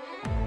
Bye.